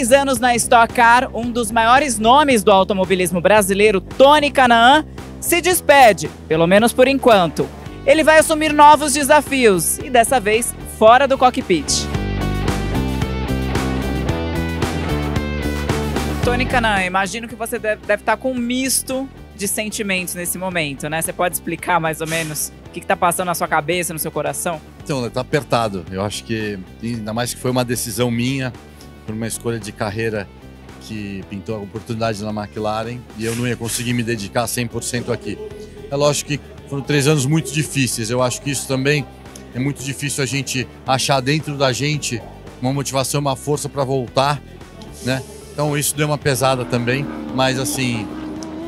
três anos na Stock Car, um dos maiores nomes do automobilismo brasileiro, Tony Canaan, se despede, pelo menos por enquanto. Ele vai assumir novos desafios e dessa vez fora do cockpit. Tony Canaan, imagino que você deve, deve estar com um misto de sentimentos nesse momento, né? Você pode explicar mais ou menos o que está passando na sua cabeça, no seu coração? Então, está apertado. Eu acho que, ainda mais que foi uma decisão minha, por uma escolha de carreira que pintou a oportunidade na McLaren e eu não ia conseguir me dedicar 100% aqui. É lógico que foram três anos muito difíceis. Eu acho que isso também é muito difícil a gente achar dentro da gente uma motivação, uma força para voltar, né? Então isso deu uma pesada também, mas assim,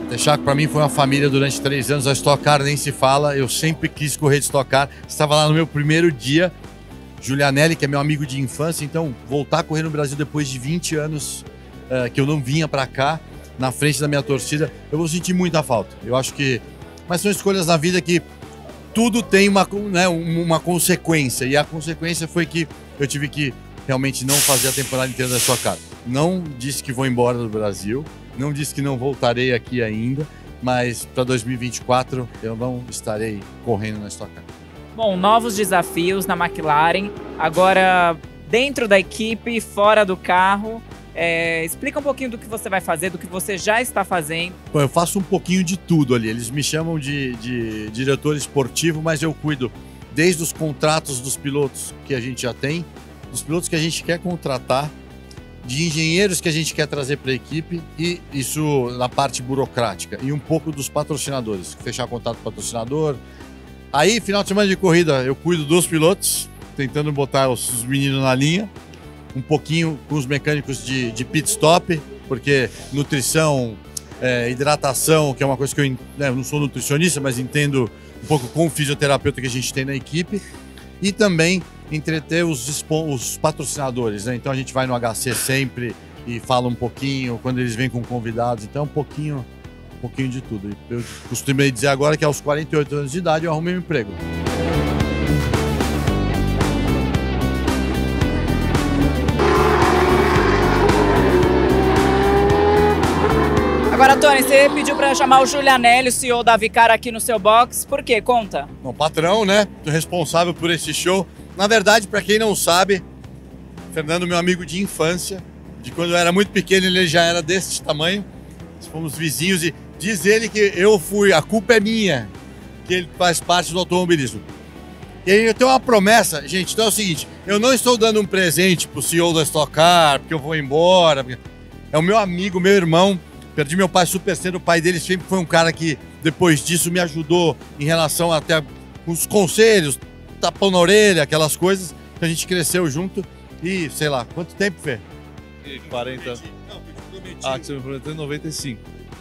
deixar para mim foi uma família durante três anos. A Stock Car nem se fala, eu sempre quis correr de Stock Car. Estava lá no meu primeiro dia, Julianelli, que é meu amigo de infância, então voltar a correr no Brasil depois de 20 anos uh, que eu não vinha para cá, na frente da minha torcida, eu vou sentir muita falta. Eu acho que. Mas são escolhas na vida que tudo tem uma, né, uma consequência, e a consequência foi que eu tive que realmente não fazer a temporada inteira da sua casa. Não disse que vou embora do Brasil, não disse que não voltarei aqui ainda, mas para 2024 eu não estarei correndo na Stock Car. Bom, novos desafios na McLaren, agora dentro da equipe, fora do carro. É, explica um pouquinho do que você vai fazer, do que você já está fazendo. Bom, eu faço um pouquinho de tudo ali. Eles me chamam de, de diretor esportivo, mas eu cuido desde os contratos dos pilotos que a gente já tem, dos pilotos que a gente quer contratar, de engenheiros que a gente quer trazer para a equipe e isso na parte burocrática e um pouco dos patrocinadores, fechar contato com o patrocinador. Aí, final de semana de corrida, eu cuido dos pilotos, tentando botar os meninos na linha, um pouquinho com os mecânicos de, de pit stop, porque nutrição, é, hidratação, que é uma coisa que eu né, não sou nutricionista, mas entendo um pouco com o fisioterapeuta que a gente tem na equipe, e também entreter os, os patrocinadores, né? Então a gente vai no HC sempre e fala um pouquinho quando eles vêm com convidados, então um pouquinho, pouquinho de tudo. Eu costumei dizer agora que aos 48 anos de idade eu arrumei um emprego. Agora, Tony, você pediu para chamar o Julianelli, o CEO da Vicar, aqui no seu box. Por quê? Conta. Bom, patrão, né? Responsável por esse show. Na verdade, para quem não sabe, Fernando, meu amigo de infância, de quando eu era muito pequeno, ele já era desse tamanho. Fomos vizinhos e diz ele que eu fui, a culpa é minha, que ele faz parte do automobilismo. E aí eu tenho uma promessa, gente, então é o seguinte, eu não estou dando um presente pro CEO da Stock Car, porque eu vou embora. É o meu amigo, meu irmão. Perdi meu pai super cedo, o pai dele sempre foi um cara que depois disso me ajudou em relação até os conselhos, tapão na orelha, aquelas coisas. que a gente cresceu junto. E, sei lá, quanto tempo, Fê? 40. Não, eu prometi. Ah, que você me prometeu em 95.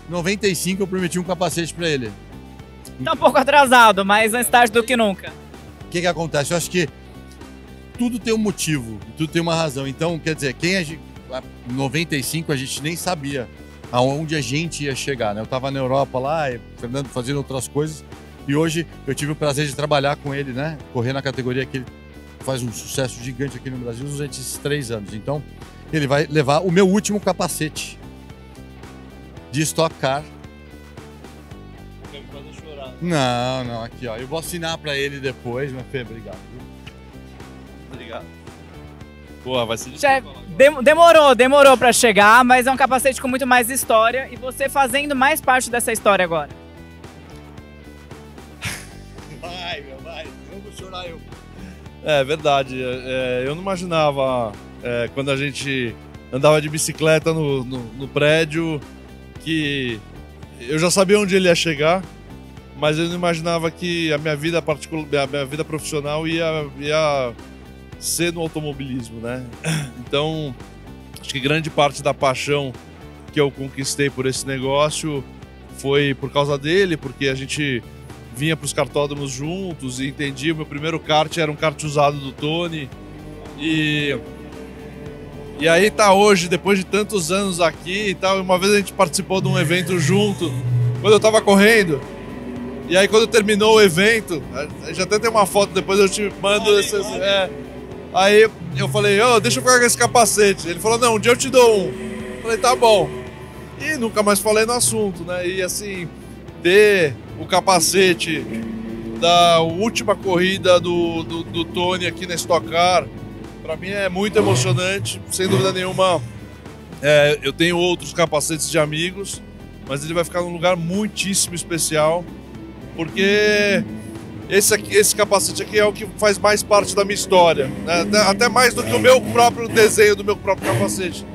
95 eu prometi um capacete para ele. Tá um pouco atrasado, mas mais tarde do que nunca. O que que acontece? Eu acho que tudo tem um motivo, tudo tem uma razão. Então, quer dizer, quem a gente, 95 a gente nem sabia aonde a gente ia chegar, né? Eu tava na Europa lá, Fernando fazendo outras coisas, e hoje eu tive o prazer de trabalhar com ele, né? Correr na categoria que ele faz um sucesso gigante aqui no Brasil durante esses três anos. Então, ele vai levar o meu último capacete de Stock Car. Não, não, aqui ó. Eu vou assinar para ele depois, meu filho. Obrigado. Obrigado. Pô, vai ser Já demorou, demorou para chegar, mas é um capacete com muito mais história e você fazendo mais parte dessa história agora. Vai, meu, vai. Eu vou chorar eu. É verdade. É, eu não imaginava é, quando a gente andava de bicicleta no, no, no, prédio que eu já sabia onde ele ia chegar, mas eu não imaginava que a minha vida particular, a minha vida profissional ia, ia ser no automobilismo, né? Então, acho que grande parte da paixão que eu conquistei por esse negócio foi por causa dele, porque a gente vinha para os cartódromos juntos e entendi. O meu primeiro kart era um kart usado do Tony. E, e aí tá hoje, depois de tantos anos aqui e tal. Uma vez a gente participou de um evento junto, quando eu tava correndo. E aí quando terminou o evento, já até tem uma foto, depois eu te mando. Essas, é, Aí eu falei, ô, oh, deixa eu pegar esse capacete. Ele falou, não, um dia eu te dou um. Eu falei, tá bom. E nunca mais falei no assunto, né? E assim, ter o capacete da última corrida do, do, do Tony aqui na Stock Car, para mim é muito emocionante, sem dúvida nenhuma. É, eu tenho outros capacetes de amigos, mas ele vai ficar num lugar muitíssimo especial, porque esse, aqui, esse capacete aqui é o que faz mais parte da minha história, né? até, até, mais do que o meu próprio desenho do meu próprio capacete.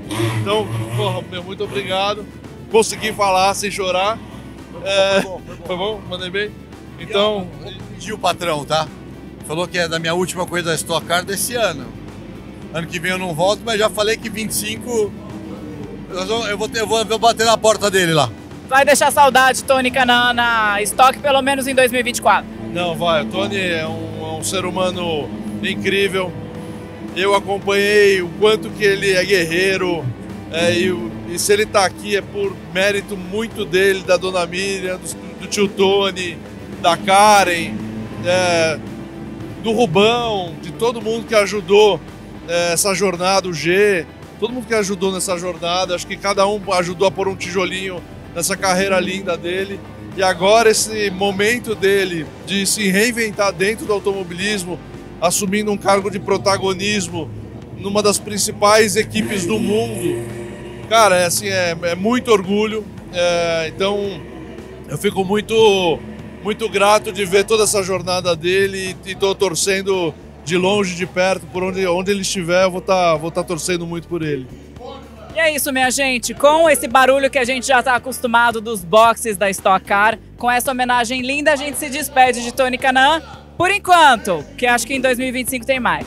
Então, porra, meu, muito obrigado. Consegui falar sem chorar. É, foi bom, foi bom. Foi bom? Mandei bem? Então. E o patrão, tá? Falou que é da minha última coisa da Stock Car desse ano. Ano que vem eu não volto, mas já falei que 25. Eu vou, eu vou, eu vou, eu vou bater na porta dele lá. Vai deixar saudade, Tony Canan, na Stock pelo menos em 2024? Não, vai. O Tony é um, é um ser humano incrível. Eu acompanhei o quanto que ele é guerreiro. É, e, e, se ele está aqui é por mérito muito dele, da dona Miriam, do, do tio Tony, da Karen, é, do Rubão, de todo mundo que ajudou é, essa jornada, o G, todo mundo que ajudou nessa jornada. Acho que cada um ajudou a pôr um tijolinho nessa carreira linda dele. E agora esse momento dele de se reinventar dentro do automobilismo, assumindo um cargo de protagonismo numa das principais equipes do mundo, cara, é assim é, é muito orgulho. É, então eu fico muito muito grato de ver toda essa jornada dele e estou torcendo de longe, de perto, por onde, onde ele estiver, eu vou estar tá, vou tá torcendo muito por ele. E é isso, minha gente. Com esse barulho que a gente já está acostumado dos boxes da Stock Car, com essa homenagem linda, a gente se despede de Tony Canan por enquanto, que acho que em 2025 tem mais.